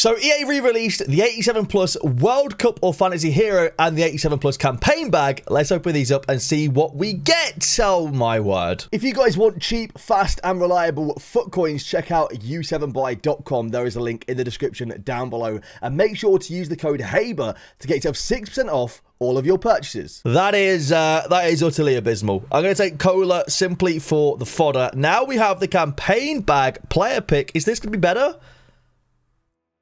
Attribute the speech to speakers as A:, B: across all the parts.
A: So EA re-released the 87 Plus World Cup or Fantasy Hero and the 87 Plus campaign bag. Let's open these up and see what we get. Oh my word. If you guys want cheap, fast and reliable FUT coins, check out u7buy.com. There is a link in the description down below. And make sure to use the code HABER to get yourself 6% off all of your purchases. That is uh, that is utterly abysmal. I'm going to take Kohler simply for the fodder. Now we have the campaign bag player pick. Is this going to be better?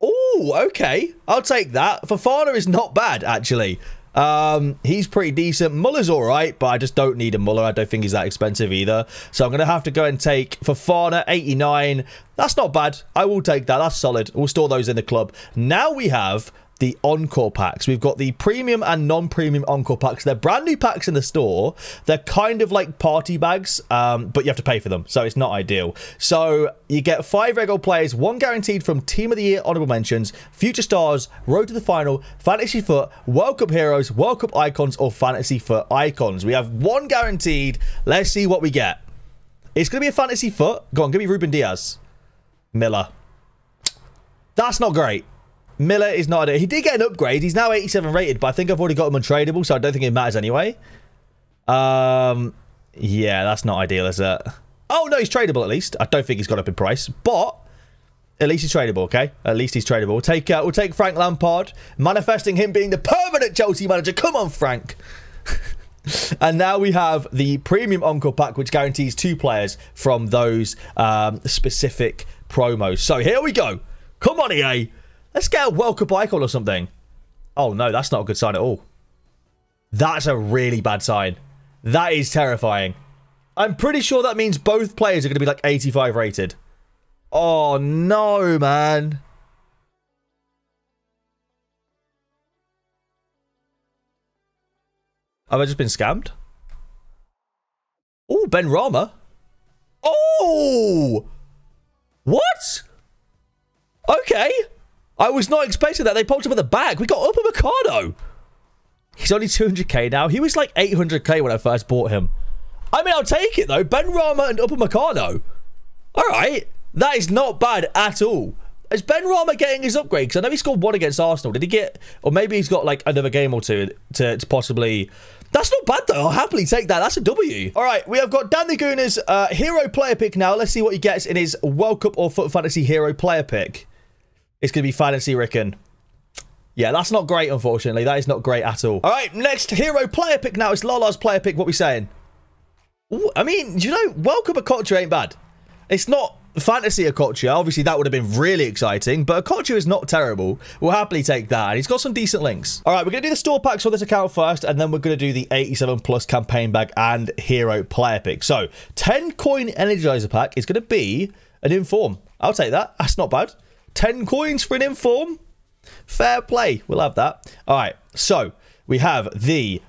A: Oh, okay. I'll take that. Fofana is not bad, actually. Um, he's pretty decent. Muller's all right, but I just don't need a Muller. I don't think he's that expensive either. So I'm going to have to go and take Fofana, 89. That's not bad. I will take that. That's solid. We'll store those in the club. Now we have the Encore packs. We've got the premium and non-premium Encore packs. They're brand new packs in the store. They're kind of like party bags, um, but you have to pay for them, so it's not ideal. So you get five regular players, one guaranteed from Team of the Year honorable mentions, Future Stars, Road to the Final, Fantasy FUT, World Cup Heroes, World Cup Icons, or Fantasy FUT Icons. We have one guaranteed. Let's see what we get. It's going to be a Fantasy FUT. Go on, give me Ruben Dias. Miller. That's not great. Miller is not. He did get an upgrade. He's now 87 rated, but I think I've already got him untradeable, so I don't think it matters anyway. Um, yeah, that's not ideal, is it? Oh no, he's tradable at least. I don't think he's got up in price, but at least he's tradable. Okay, at least he's tradable. We'll take uh, we'll take Frank Lampard, manifesting him being the permanent Chelsea manager. Come on, Frank. and now we have the premium Encore pack, which guarantees two players from those um, specific promos. So here we go. Come on, EA. Let's get a Cup icon or something. Oh, no, that's not a good sign at all. That's a really bad sign. That is terrifying. I'm pretty sure that means both players are going to be like 85 rated. Oh, no, man. Have I just been scammed? Oh, Benrahma. Oh! What? Okay. I was not expecting that. They popped him in the back. We got Upamecano. He's only 200k now. He was like 800k when I first bought him. I mean, I'll take it though. Benrahma and Upamecano. All right. That is not bad at all. Is Benrahma getting his upgrade? Because I know he scored one against Arsenal. Did he get... Or maybe he's got like another game or two to, to possibly... That's not bad though. I'll happily take that. That's a W. All right, we have got Dan the Gooner's uh, hero player pick now. Let's see what he gets in his World Cup or FUT Fantasy hero player pick. It's going to be Fantasy Ricken. Yeah, that's not great, unfortunately. That is not great at all. All right, next hero player pick now. It's Lala's player pick. What we saying? Ooh, I mean, you know, welcome Okocha ain't bad. It's not fantasy Okocha. Obviously, that would have been really exciting, but Okocha is not terrible. We'll happily take that. He's got some decent links. All right, we're going to do the store packs for this account first, and then we're going to do the 87 plus campaign bag and hero player pick. So, 10 coin energizer pack is going to be an inform. I'll take that. That's not bad. 10 coins for an inform. Fair play. We'll have that. All right. So we have the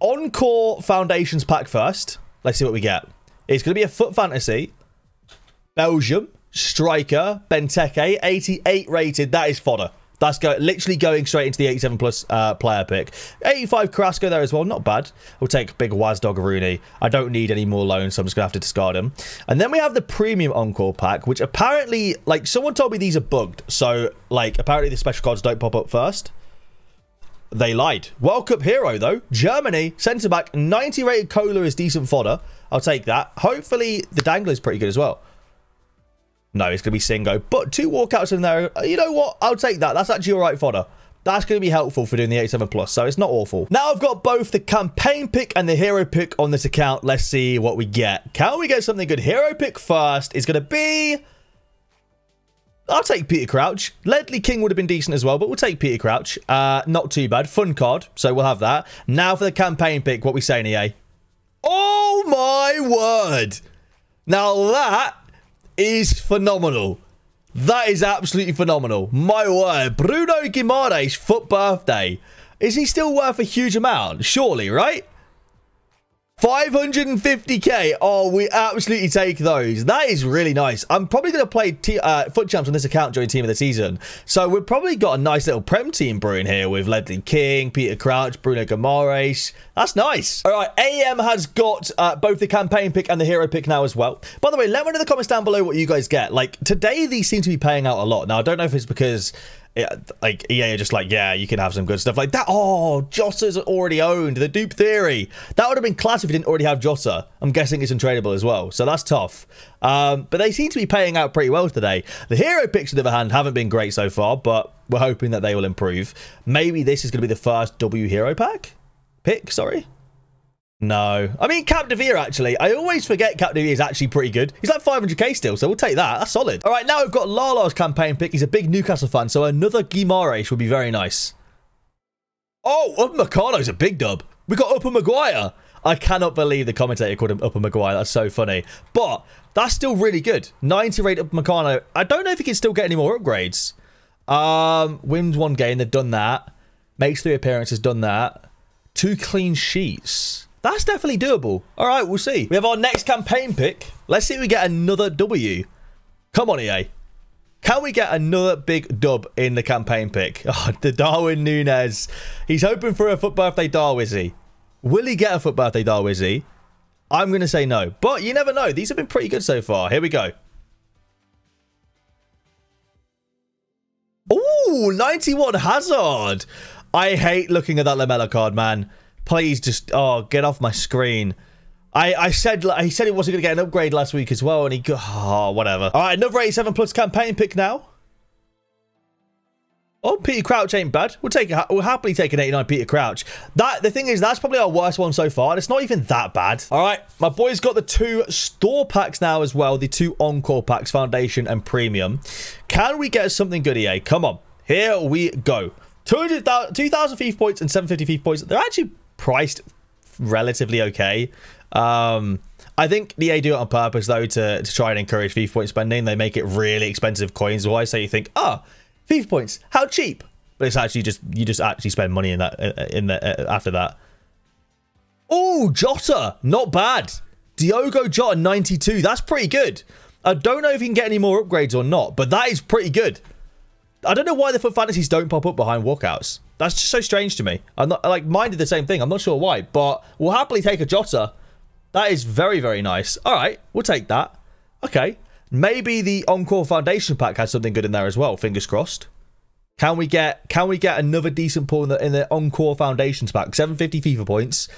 A: Encore Foundations pack first. Let's see what we get. It's going to be a FUT fantasy. Belgium. Striker. Benteke. 88 rated. That is fodder. That's go literally going straight into the 87 plus uh, player pick. 85 Carrasco there as well. Not bad. We'll take big Wazdog Rooney. I don't need any more loans, so I'm just going to have to discard him. And then we have the premium Encore pack, which apparently, like, someone told me these are bugged. So, like, apparently the special cards don't pop up first. They lied. World Cup hero, though. Germany, centre back, 90 rated Kohler is decent fodder. I'll take that. Hopefully, the Dangler is pretty good as well. No, it's going to be Singo. But two walkouts in there. Uh, you know what? I'll take that. That's actually all right fodder. That's going to be helpful for doing the 87 plus, so it's not awful. Now I've got both the campaign pick and the hero pick on this account. Let's see what we get. Can we get something good? Hero pick first is going to be... I'll take Peter Crouch. Ledley King would have been decent as well, but we'll take Peter Crouch. Uh, not too bad. Fun card, so we'll have that. Now for the campaign pick, what we saying, EA? Oh my word! Now that is phenomenal. That is absolutely phenomenal. My word. Bruno Guimaraes' FUT birthday. Is he still worth a huge amount? Surely, right? 550k. Oh, we absolutely take those. That is really nice. I'm probably going to play uh, FUT champs on this account during team of the season. So we've probably got a nice little Prem team brewing here with Ledley King, Peter Crouch, Bruno Guimaraes. That's nice. All right, AM has got uh, both the campaign pick and the hero pick now as well. By the way, let me know in the comments down below what you guys get. Like, today these seem to be paying out a lot. Now, I don't know if it's because it, like EA are just like, yeah, you can have some good stuff like that. Oh, Jota's already owned the dupe theory. That would have been class if you didn't already have Jota. I'm guessing it's untradeable as well, so that's tough. Um, but they seem to be paying out pretty well today. The hero picks, on the other hand, haven't been great so far, but we're hoping that they will improve. Maybe this is going to be the first W hero pack pick. Sorry. No. I mean, Capdevila, actually. I always forget Capdevila is actually pretty good. He's like 500k still, so we'll take that. That's solid. All right, now we've got Lala's campaign pick. He's a big Newcastle fan, so another Guimaraes would be very nice. Oh, Upamecano's a big dub. We got Upper Maguire. I cannot believe the commentator called him Upper Maguire. That's so funny. But that's still really good. 90 rate Upamecano. I don't know if he can still get any more upgrades. Um, wins one game. They've done that. Makes three appearances. Done that. Two clean sheets. That's definitely doable. All right, we'll see. We have our next campaign pick. Let's see if we get another W. Come on, EA. Can we get another big dub in the campaign pick? Oh, the Darwin Nunez. He's hoping for a FUT birthday Darwizzy. Will he get a FUT birthday Darwizzy? I'm going to say no. But you never know. These have been pretty good so far. Here we go. Ooh, 91 Hazard. I hate looking at that Lamela card, man. Please just oh get off my screen. I, I said he said he wasn't going to get an upgrade last week as well, and he go oh whatever. All right, another 87 plus campaign pick now. Oh, Peter Crouch ain't bad. We'll take. We'll happily take an 89 Peter Crouch. That the thing is, that's probably our worst one so far, and it's not even that bad. All right, my boy's got the two store packs now as well, the two encore packs, Foundation and Premium. Can we get something good, EA? Come on, here we go. 2,000 FIFA points and 750 FIFA points. They're actually priced relatively okay. Um, I think EA do it on purpose though to, to try and encourage FIFA point spending. They make it really expensive coins wise, so you think, oh, FIFA points, how cheap? But it's actually just you just actually spend money in that in the uh, after that. Oh, Jota, not bad. Diogo Jota 92. That's pretty good. I don't know if you can get any more upgrades or not, but that is pretty good. I don't know why the FUT fantasies don't pop up behind walkouts. That's just so strange to me. I'm not like mine did the same thing. I'm not sure why, but we'll happily take a Jota. That is very, very nice. All right, we'll take that. Okay. Maybe the Encore Foundation pack has something good in there as well. Fingers crossed. Can we get can we get another decent pull in the in the Encore Foundations pack? 750 FIFA points.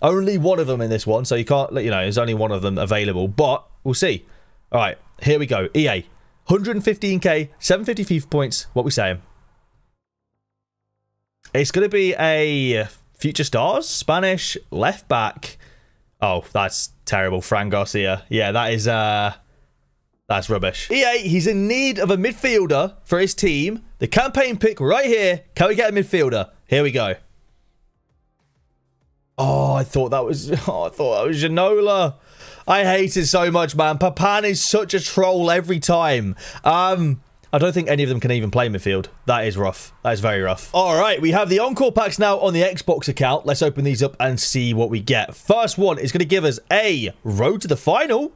A: Only one of them in this one, so you can't let you know, there's only one of them available, but we'll see. All right, here we go. EA. 115k, 750 FIFA points. What we saying? It's going to be a Future Stars Spanish left back. Oh, that's terrible. Fran Garcia. Yeah, that is uh that's rubbish. EA, he's in need of a midfielder for his team. The campaign pick right here. Can we get a midfielder? Here we go. Oh, I thought that was oh, I thought that was Janola. I hate it so much, man. Papin is such a troll every time. Um, I don't think any of them can even play midfield. That is rough. That is very rough. All right, we have the Encore packs now on the Xbox account. Let's open these up and see what we get. First one is going to give us a road to the final.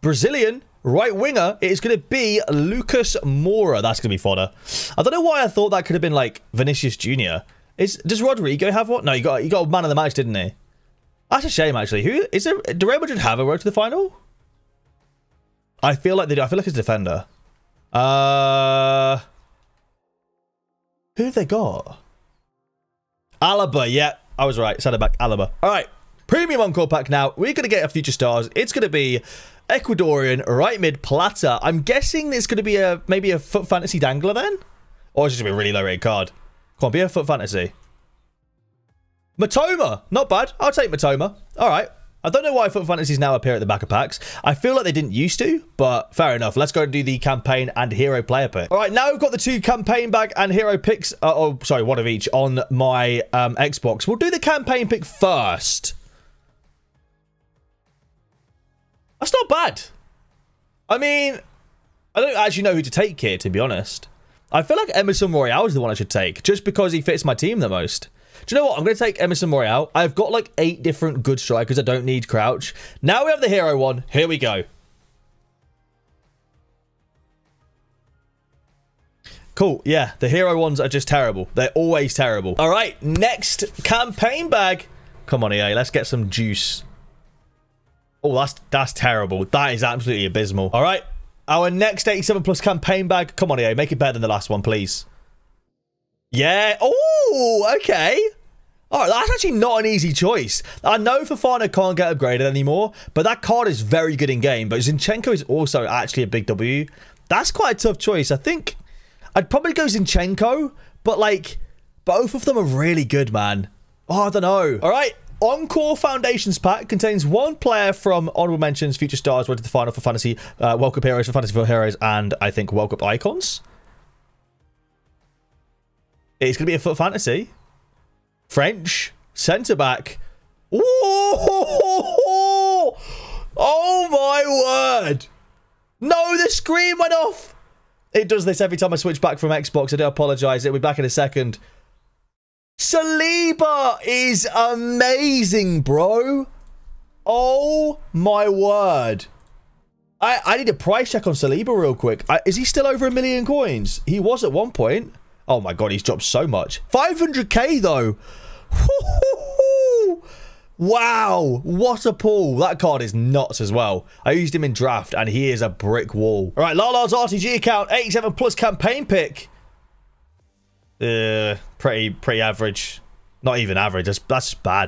A: Brazilian right winger. It is going to be Lucas Moura. That's going to be fodder. I don't know why I thought that could have been like Vinicius Jr. Is does Rodrigo have what? No, you got you got a man of the match, didn't he? That's a shame, actually. Who is there? Do Real Madrid have a road to the final? I feel like they do. I feel like it's a defender. Uh, who they got? Alaba. Yeah, I was right. It back. Alaba. All right. Premium Encore pack now. We're going to get a future stars. It's going to be Ecuadorian right mid Plata. I'm guessing it's going to be a maybe a FUT fantasy dangler then? Or it's just going to be a really low rated card. Come on, be a FUT fantasy. Mitoma. Not bad. I'll take Mitoma. All right. I don't know why FUT Fantasies now appear at the back of packs. I feel like they didn't used to, but fair enough. Let's go and do the campaign and hero player pick. All right, now we've got the two campaign bag and hero picks. Uh, oh, sorry, one of each on my um, Xbox. We'll do the campaign pick first. That's not bad. I mean, I don't actually know who to take here, to be honest. I feel like Emerson Royal is the one I should take, just because he fits my team the most. Do you know what? I'm going to take Emerson Royal. I've got like eight different good strikers. I don't need Crouch. Now we have the hero one. Here we go. Cool. Yeah, the hero ones are just terrible. They're always terrible. All right, next campaign bag. Come on, EA. Let's get some juice. Oh, that's that's terrible. That is absolutely abysmal. All right, our next 87 plus campaign bag. Come on, EA. Make it better than the last one, please. Yeah. Oh, okay. All right, that's actually not an easy choice. I know Fofana can't get upgraded anymore, but that card is very good in game. But Zinchenko is also actually a big W. That's quite a tough choice. I think I'd probably go Zinchenko, but like both of them are really good, man. Oh, I don't know. All right. Encore Foundations pack contains one player from Honorable Mentions, Future Stars, went to the final for Fantasy, uh, World Cup Heroes for Fantasy for Heroes, and I think World Cup Icons. It's going to be a FUT fantasy. French. Centre back. Oh, oh my word. No, the screen went off. It does this every time I switch back from Xbox. I do apologise. It'll be back in a second. Saliba is amazing, bro. Oh my word. I, I need a price check on Saliba real quick. I, is he still over a million coins? He was at one point. Oh my god, he's dropped so much. 500k though. Wow, what a pull. That card is nuts as well. I used him in draft and he is a brick wall. All right, Lala's RTG account, 87 plus campaign pick. Uh, pretty, pretty average. Not even average. That's, that's bad.